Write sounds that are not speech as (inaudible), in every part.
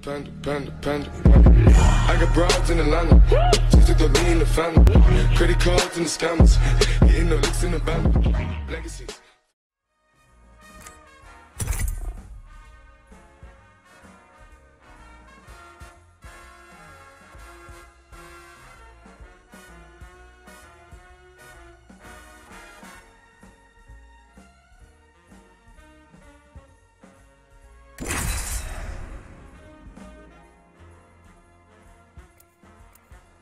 Panda, panda, panda, panda. I got broads in Atlanta. Just took the lean in the family. Credit cards and the scammers. Hitting the licks in the band. Legacies.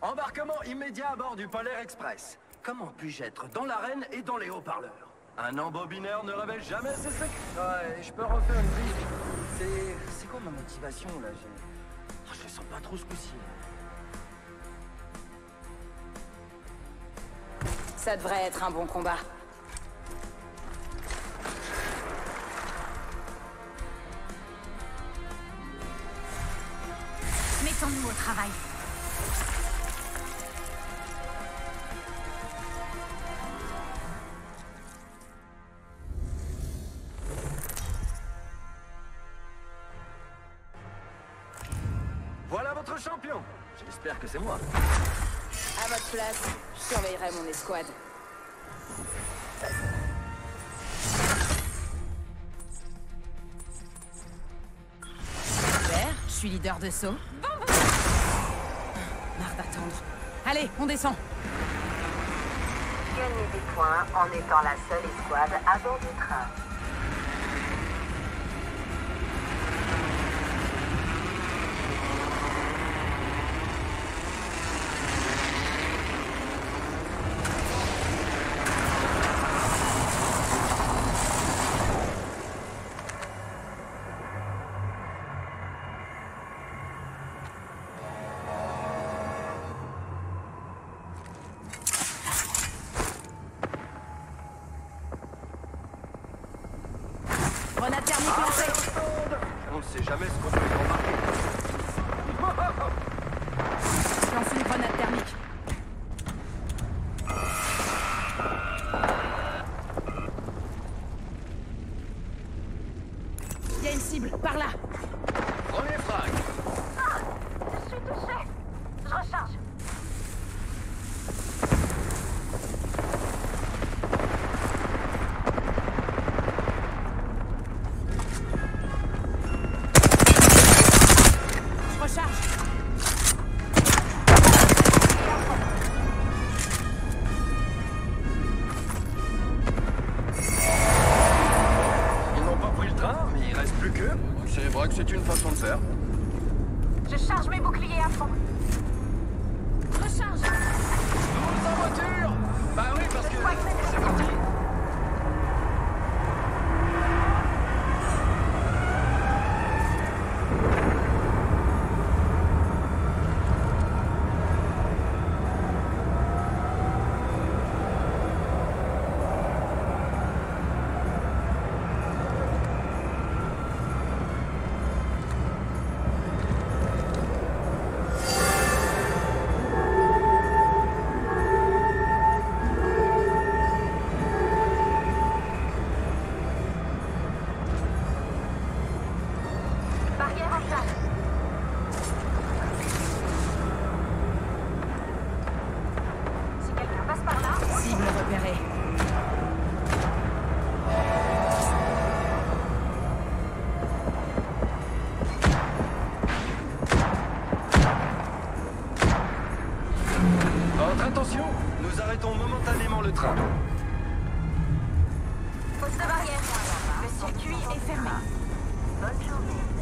Embarquement immédiat à bord du Polaire Express. Comment puis-je être dans l'arène et dans les haut-parleurs? Un embobineur ne révèle jamais ses secrets. Ouais, je peux refaire une brique. C'est... C'est quoi ma motivation, là? Ah, je le sens pas trop ce coup-ci. Ça devrait être un bon combat. Mettons-nous au travail. Votre champion J'espère que c'est moi. À votre place, je surveillerai mon escouade. Super, je suis leader de saut. Marre d'attendre. Allez, on descend. Gagnez des points en étant la seule escouade à bord du train. Sait jamais ce qu'on peut embarquer. Je (laughs) lance une grenade thermique. Il y a une cible, par là. C'est vrai que c'est une façon de faire. Je charge mes boucliers à fond. Recharge. Poste de barrière. Le circuit est fermé. Bonne journée.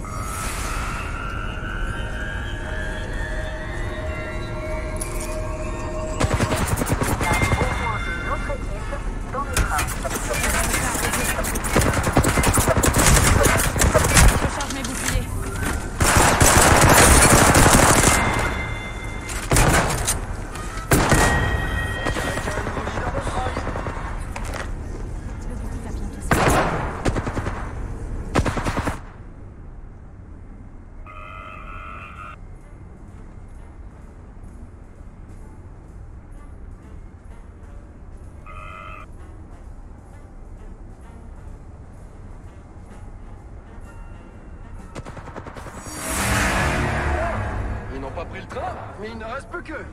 Le train, mais il ne reste plus que.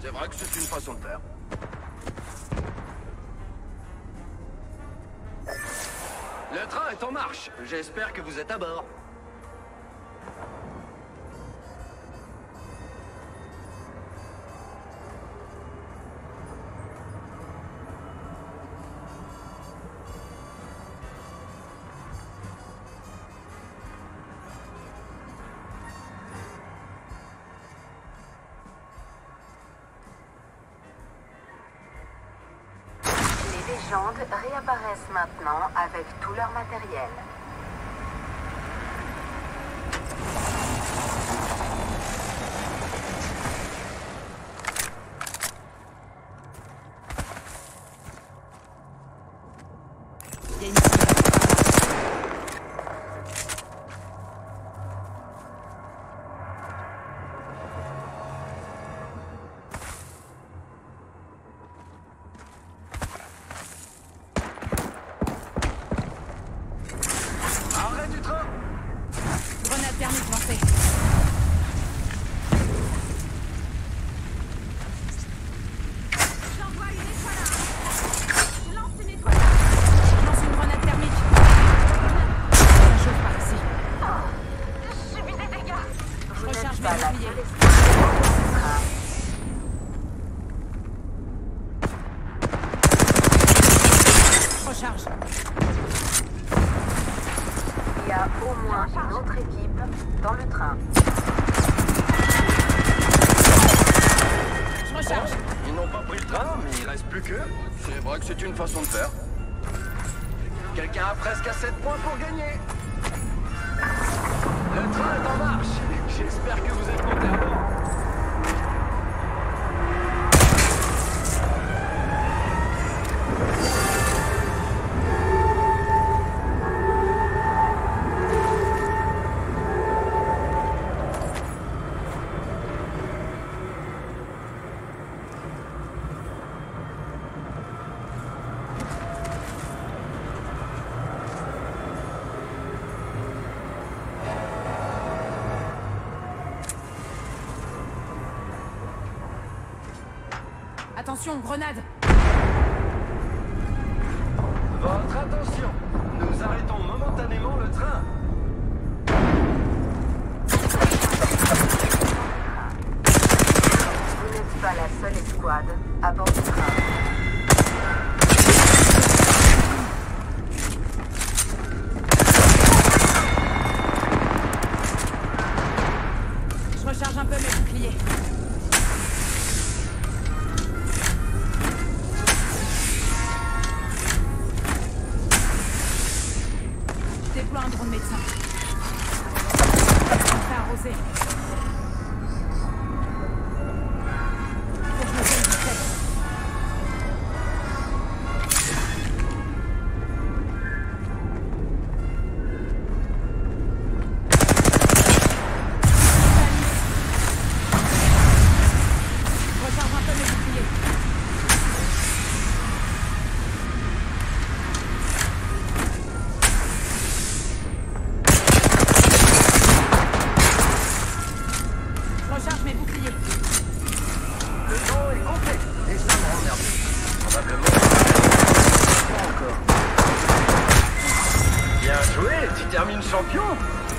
C'est vrai que c'est une façon de faire. Le train est en marche. J'espère que vous êtes à bord. Légendes réapparaissent maintenant avec tout leur matériel. Recharge. Il y a au moins une autre équipe dans le train. Recharge. Ils n'ont pas pris le train, mais il reste plus que. C'est vrai que c'est une façon de faire. Quelqu'un a presque assez de points pour gagner. Le train est en marche. J'espère que vous êtes bord. Attention, grenade. Votre attention. Nous arrêtons momentanément le train. Vous n'êtes pas la seule escouade à bord du train. Je recharge un peu mes boucliers.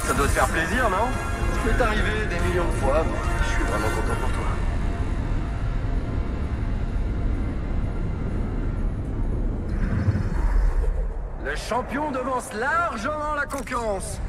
Ça doit te faire plaisir, non Ça peut arrivé des millions de fois, mais je suis vraiment content pour toi. Le champion devance largement la concurrence.